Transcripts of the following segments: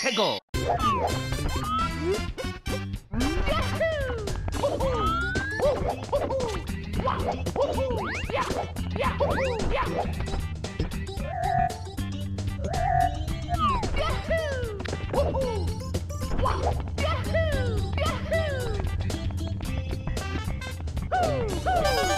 최고. Here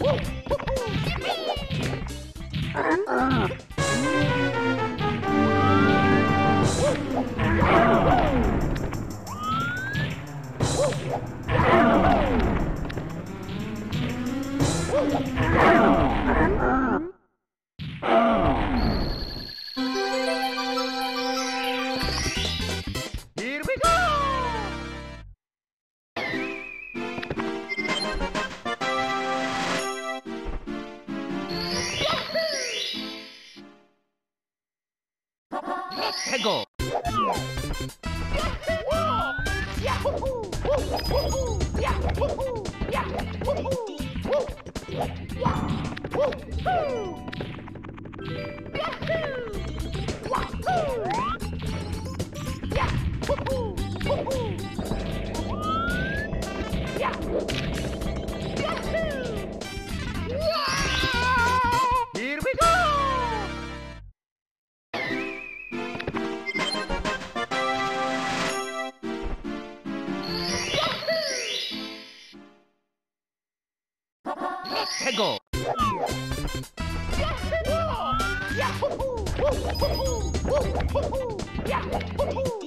Here Yeah. Here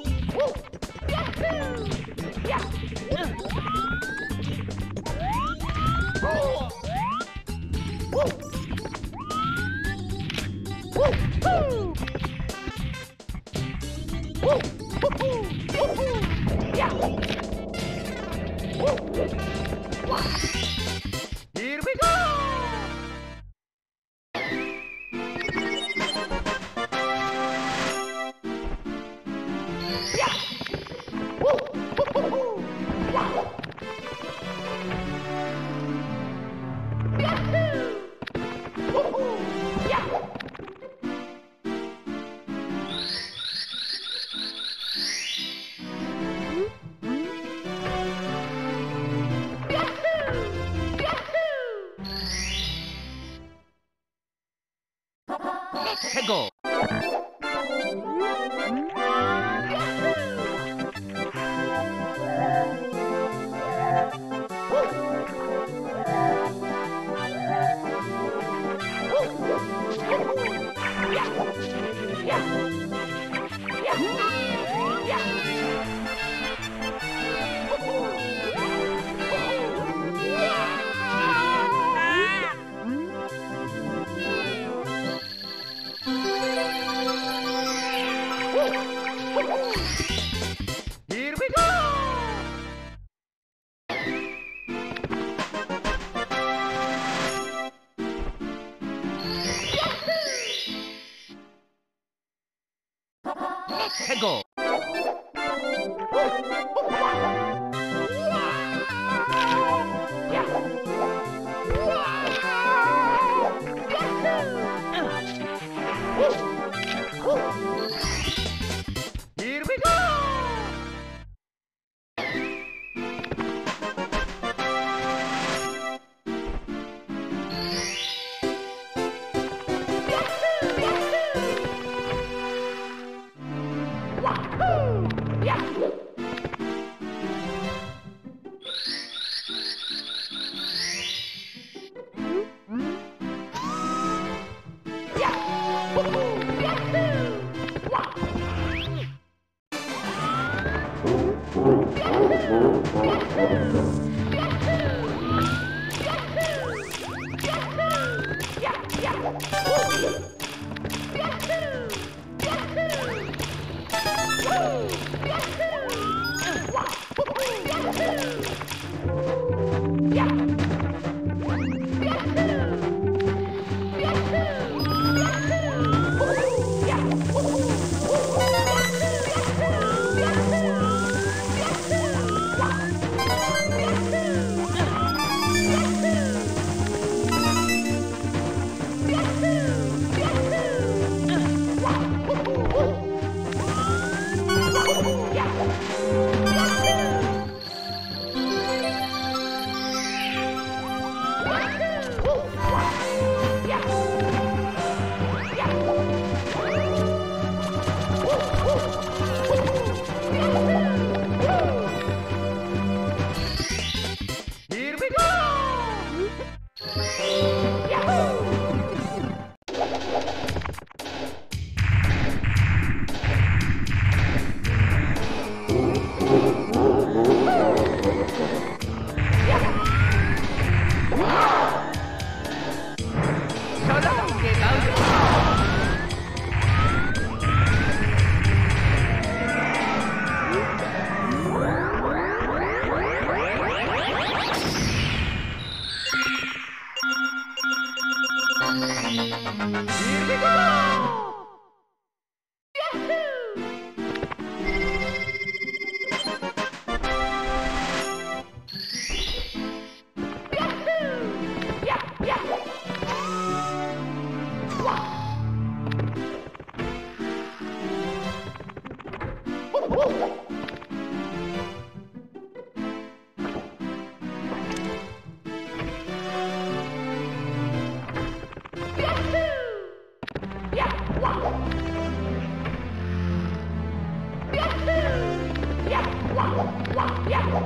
汪汪汪汪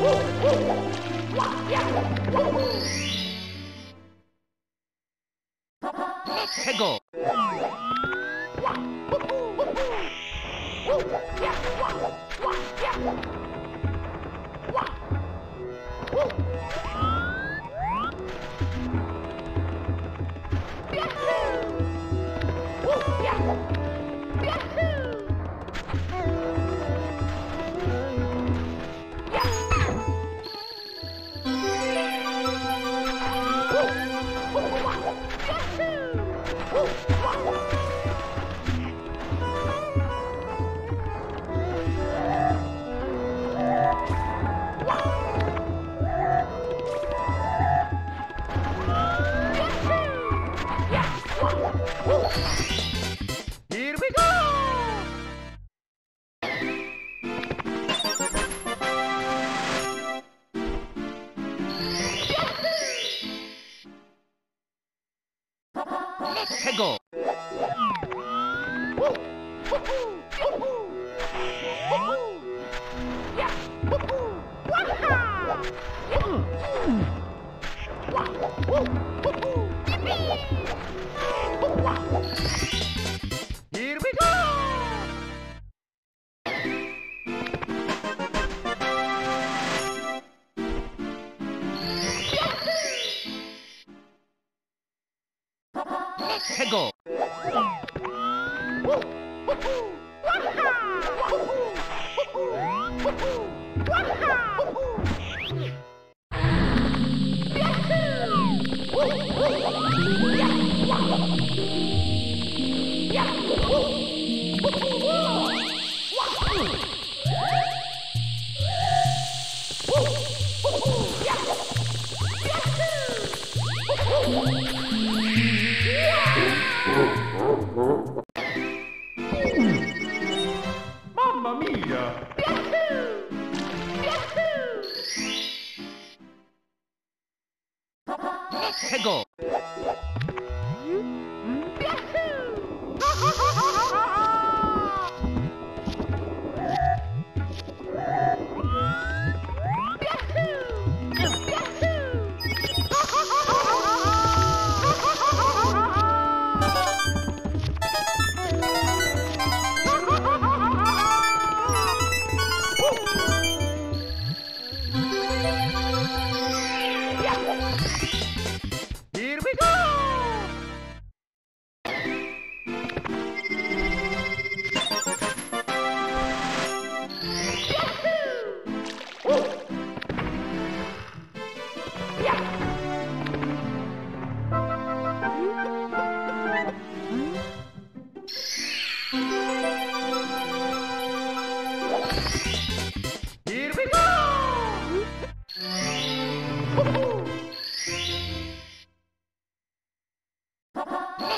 汪汪汪汪汪 Here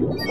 Here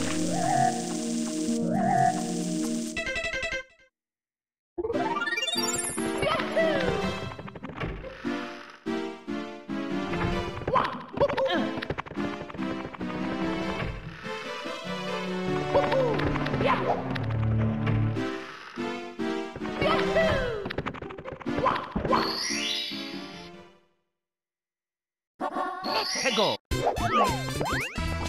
고 Mamma